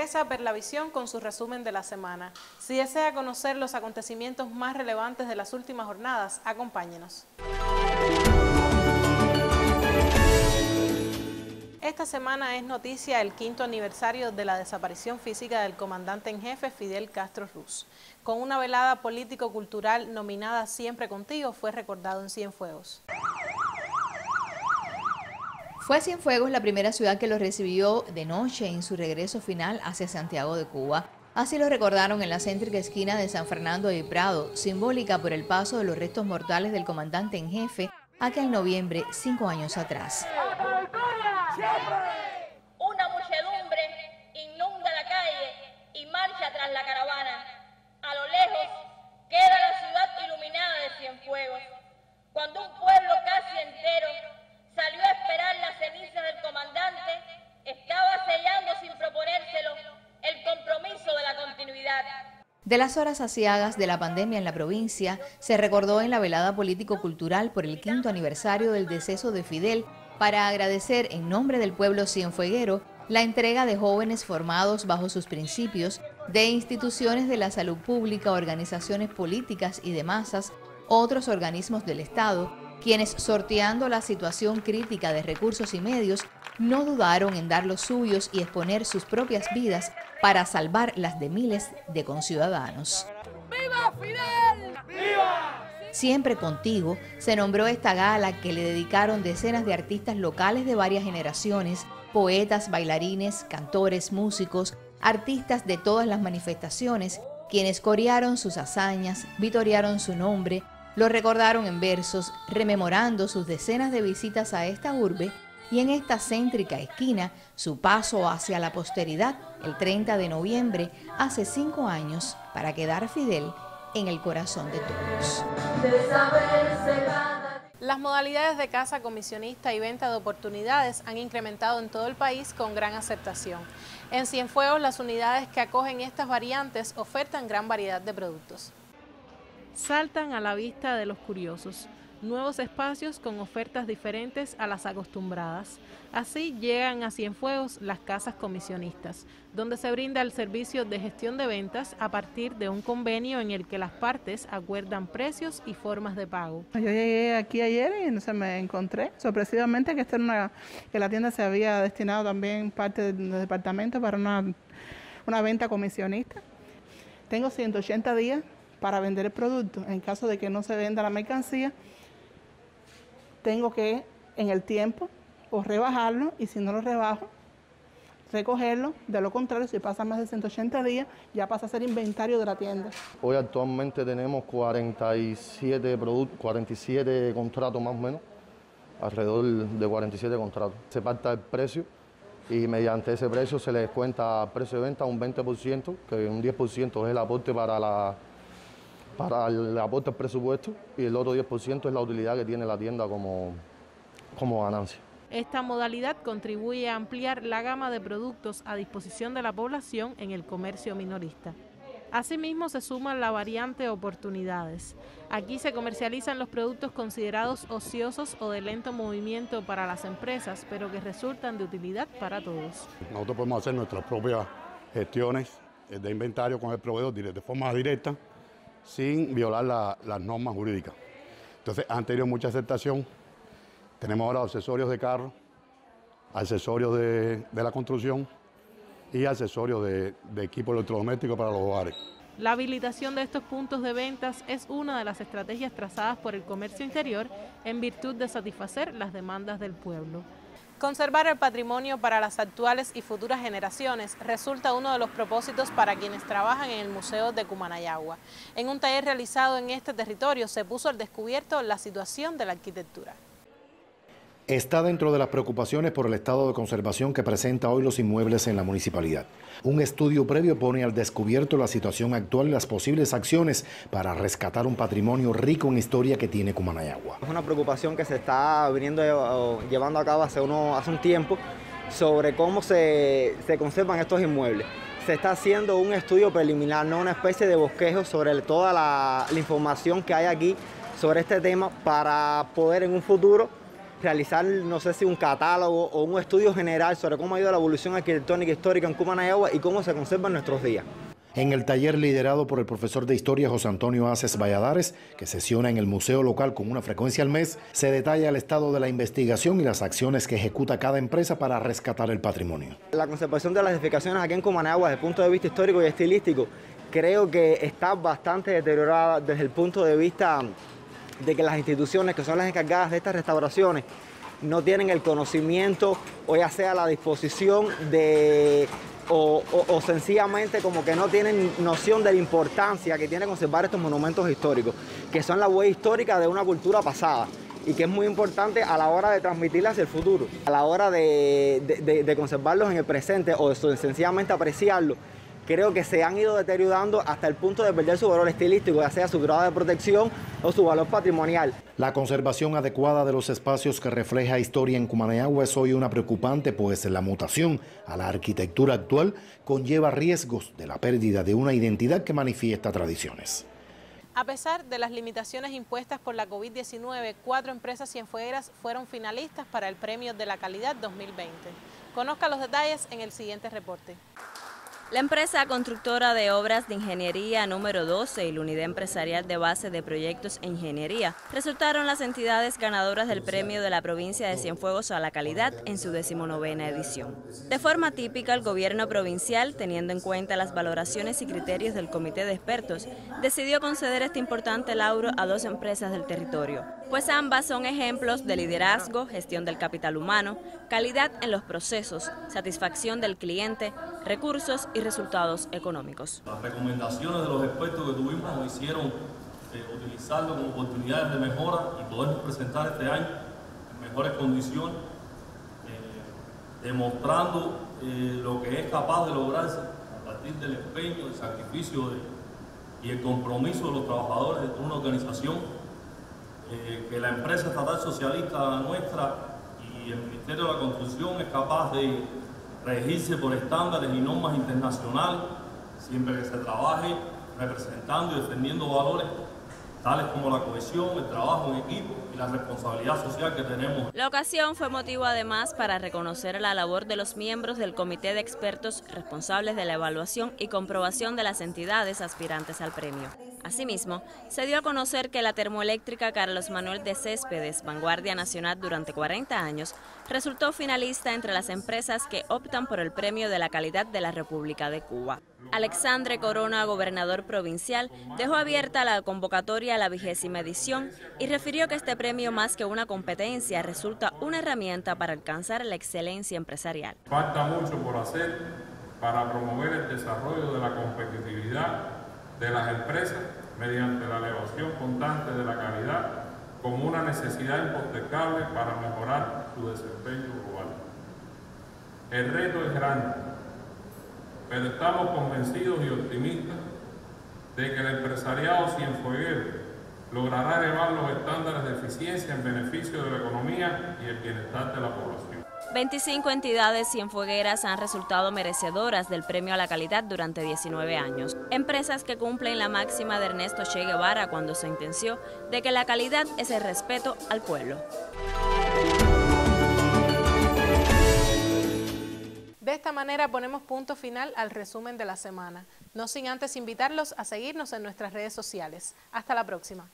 Regresa Perlavisión con su resumen de la semana. Si desea conocer los acontecimientos más relevantes de las últimas jornadas, acompáñenos. Esta semana es noticia el quinto aniversario de la desaparición física del comandante en jefe Fidel Castro Ruz. Con una velada político-cultural nominada Siempre Contigo, fue recordado en Cienfuegos. Fue Cienfuegos la primera ciudad que lo recibió de noche en su regreso final hacia Santiago de Cuba. Así lo recordaron en la céntrica esquina de San Fernando de Prado, simbólica por el paso de los restos mortales del comandante en jefe aquel noviembre cinco años atrás. De las horas asiagas de la pandemia en la provincia, se recordó en la velada político-cultural por el quinto aniversario del deceso de Fidel para agradecer en nombre del pueblo cienfueguero la entrega de jóvenes formados bajo sus principios, de instituciones de la salud pública, organizaciones políticas y de masas, otros organismos del Estado, quienes sorteando la situación crítica de recursos y medios, no dudaron en dar los suyos y exponer sus propias vidas para salvar las de miles de conciudadanos. ¡Viva Fidel! ¡Viva! Siempre contigo se nombró esta gala que le dedicaron decenas de artistas locales de varias generaciones, poetas, bailarines, cantores, músicos, artistas de todas las manifestaciones, quienes corearon sus hazañas, vitorearon su nombre, lo recordaron en versos, rememorando sus decenas de visitas a esta urbe y en esta céntrica esquina su paso hacia la posteridad el 30 de noviembre, hace cinco años, para quedar Fidel en el corazón de todos. Las modalidades de casa comisionista y venta de oportunidades han incrementado en todo el país con gran aceptación. En Cienfuegos, las unidades que acogen estas variantes ofertan gran variedad de productos saltan a la vista de los curiosos, nuevos espacios con ofertas diferentes a las acostumbradas. Así llegan a Cienfuegos las casas comisionistas, donde se brinda el servicio de gestión de ventas a partir de un convenio en el que las partes acuerdan precios y formas de pago. Yo llegué aquí ayer y no se me encontré sorpresivamente que, una, que la tienda se había destinado también parte del departamento para una, una venta comisionista. Tengo 180 días para vender el producto. En caso de que no se venda la mercancía, tengo que en el tiempo o rebajarlo y si no lo rebajo, recogerlo. De lo contrario, si pasa más de 180 días, ya pasa a ser inventario de la tienda. Hoy actualmente tenemos 47, 47 contratos más o menos, alrededor de 47 contratos. Se parta el precio y mediante ese precio se le descuenta precio de venta un 20%, que un 10% es el aporte para la para el aporte al presupuesto y el otro 10% es la utilidad que tiene la tienda como, como ganancia. Esta modalidad contribuye a ampliar la gama de productos a disposición de la población en el comercio minorista. Asimismo se suma la variante oportunidades. Aquí se comercializan los productos considerados ociosos o de lento movimiento para las empresas, pero que resultan de utilidad para todos. Nosotros podemos hacer nuestras propias gestiones de inventario con el proveedor de forma directa sin violar las normas jurídicas. Entonces, han tenido mucha aceptación. Tenemos ahora accesorios de carro, accesorios de, la construcción y accesorios de, de equipo electrodoméstico para los hogares. La habilitación de estos puntos de ventas es una de las estrategias trazadas por el comercio interior en virtud de satisfacer las demandas del pueblo. Conservar el patrimonio para las actuales y futuras generaciones resulta uno de los propósitos para quienes trabajan en el Museo de Cumanayagua. En un taller realizado en este territorio se puso al descubierto la situación de la arquitectura está dentro de las preocupaciones por el estado de conservación que presenta hoy los inmuebles en la municipalidad. Un estudio previo pone al descubierto la situación actual y las posibles acciones para rescatar un patrimonio rico en historia que tiene Cumanayagua. Es una preocupación que se está viniendo eh, llevando a cabo hace, uno, hace un tiempo sobre cómo se, conservan estos inmuebles. Se está haciendo un estudio preliminar, no una especie de bosquejo sobre toda la información que hay aquí sobre este tema para poder en un futuro realizar, no sé si un catálogo o un estudio general sobre cómo ha ido la evolución arquitectónica histórica en Cumanayagua y cómo se conserva en nuestros días. En el taller liderado por el profesor de historia José Antonio Aces Valladares, que sesiona en el museo local con una frecuencia al mes, se detalla el estado de la investigación y las acciones que ejecuta cada empresa para rescatar el patrimonio. La conservación de las edificaciones aquí en Cumanagua desde el punto de vista histórico y estilístico creo que está bastante deteriorada desde el punto de vista de que las instituciones que son las encargadas de estas restauraciones no tienen el conocimiento o ya sea la disposición de o, sencillamente como que no tienen noción de la importancia que tiene conservar estos monumentos históricos, que son la huella histórica de una cultura pasada y que es muy importante a la hora de transmitirla hacia el futuro, a la hora de, de conservarlos en el presente o sencillamente apreciarlos creo que se han ido deteriorando hasta el punto de perder su valor estilístico, ya sea su grado de protección o su valor patrimonial. La conservación adecuada de los espacios que refleja historia en Cumaneagua es hoy una preocupante, pues la mutación a la arquitectura actual conlleva riesgos de la pérdida de una identidad que manifiesta tradiciones. A pesar de las limitaciones impuestas por la COVID-19, cuatro empresas cienfuegueras fueron finalistas para el Premio de la Calidad 2020. Conozca los detalles en el siguiente reporte. La empresa constructora de obras de ingeniería número 12 y la unidad empresarial de base de proyectos e ingeniería resultaron las entidades ganadoras del premio de la provincia de Cienfuegos a la calidad en su decimonovena edición. De forma típica, el gobierno provincial, teniendo en cuenta las valoraciones y criterios del comité de expertos, decidió conceder este importante lauro a dos empresas del territorio, pues ambas son ejemplos de liderazgo, gestión del capital humano, calidad en los procesos, satisfacción del cliente, recursos y resultados económicos. Las recomendaciones de los expertos que tuvimos nos hicieron eh, utilizarlo como oportunidades de mejora y poder presentar este año en mejores condiciones, eh, demostrando eh, lo que es capaz de lograrse a partir del empeño, el sacrificio y el compromiso de los trabajadores de una organización, que la empresa estatal socialista nuestra y el Ministerio de la Construcción es capaz de regirse por estándares y normas internacionales, siempre que se trabaje representando y defendiendo valores tales como la cohesión, el trabajo en equipo y la responsabilidad social que tenemos. La ocasión fue motivo además para reconocer la labor de los miembros del comité de expertos responsables de la evaluación y comprobación de las entidades aspirantes al premio. Asimismo, se dio a conocer que la termoeléctrica Carlos Manuel de Céspedes, vanguardia nacional durante 40 años, resultó finalista entre las empresas que optan por el Premio de la Calidad de la República de Cuba. Alexandre Corona, gobernador provincial, dejó abierta la convocatoria a la vigésima edición y refirió que este premio más que una competencia resulta una herramienta para alcanzar la excelencia empresarial. Falta mucho por hacer para promover el desarrollo de la competitividad de las empresas mediante la elevación constante de la calidad como una necesidad impostecable para mejorar su desempeño global. El reto es grande, pero estamos convencidos y optimistas de que el empresariado cienfueguero logrará elevar los estándares de eficiencia en beneficio de la economía y el bienestar de la población. 25 entidades cienfuegueras han resultado merecedoras del premio a la calidad durante 19 años. Empresas que cumplen la máxima de Ernesto Che Guevara cuando se intenció de que la calidad es el respeto al pueblo. De esta manera ponemos punto final al resumen de la semana, no sin antes invitarlos a seguirnos en nuestras redes sociales. Hasta la próxima.